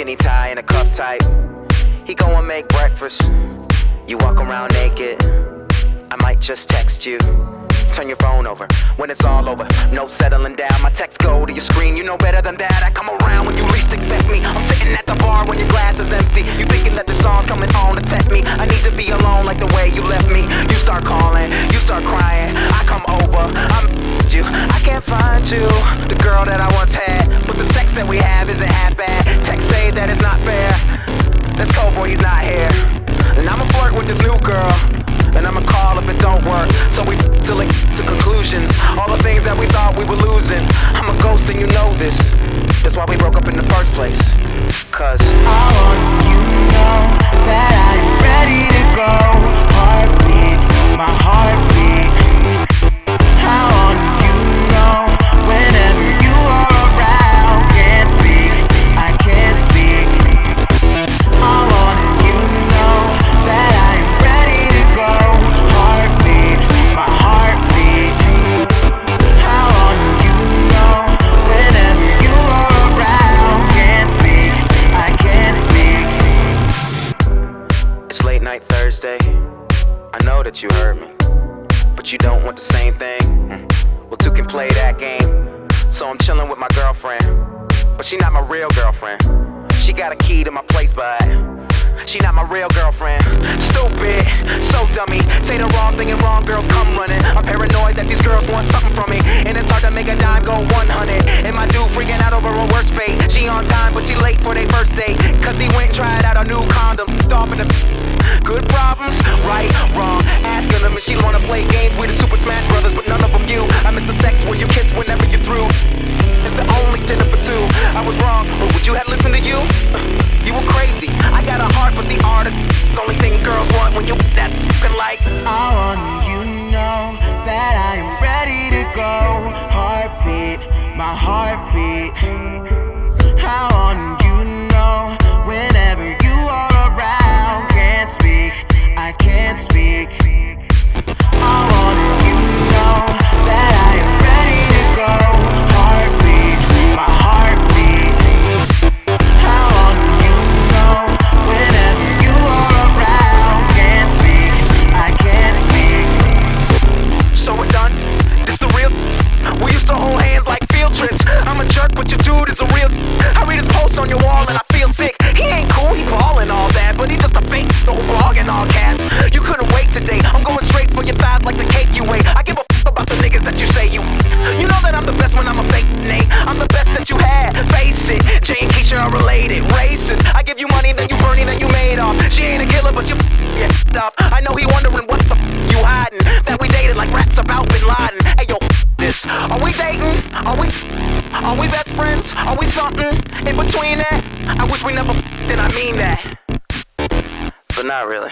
ain't a cup type. He go and make breakfast. You walk around naked. I might just text you. Turn your phone over when it's all over. No settling down. My texts go to your screen. You know better than that. I come around when you least expect me. I'm sitting at the bar when your glass is empty. You thinking that the song's coming on to tempt me. I need to be alone like the way you left me. You start calling, you start crying. I come over, I'm you. I can't find you, the girl that I that you heard me. But you don't want the same thing. Mm. Well, two can play that game. So I'm chilling with my girlfriend. But she not my real girlfriend. She got a key to my place, but she not my real girlfriend. Stupid, so dummy. Say the wrong thing and wrong girls come running. I'm paranoid that these girls want something from me. And it's hard to make a dime go 100. And my dude freaking out over a worst fate. She on time, but she late for their first date. Cause he went and tried out a new condom. Stomping the she wanna play games. We the Super Smash Brothers, but none of them you. I miss the sex where you kiss whenever you're through. It's the only dinner for two. I was wrong, but would you have listened to you? You were crazy. I got a heart, but the art the only thing girls want when you that fucking like. I want you know that I am ready to go. Heartbeat, my heartbeat. But your dude is a real. I read his posts on your wall and I feel sick. He ain't cool, he ballin' all that, but he just a fake no blog and all cats. You couldn't wait today. I'm going straight for your thighs like the cake you ate. I give a f about the niggas that you say you. You know that I'm the best when I'm a fake Nate. I'm the best that you had. Face it. Jay and Keisha are related. Racist. I give you money, then you burning, then you made off. She ain't a killer, but you yeah, up. I know he wondering what the f you hiding. That we dated like rats about Bin Laden. Are we dating? Are we? Are we best friends? Are we something in between that? I wish we never did. I mean that, but not really.